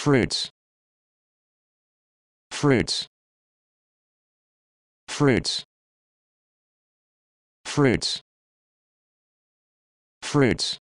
fruits. Fruits. Fruits. Fruits. Fruits.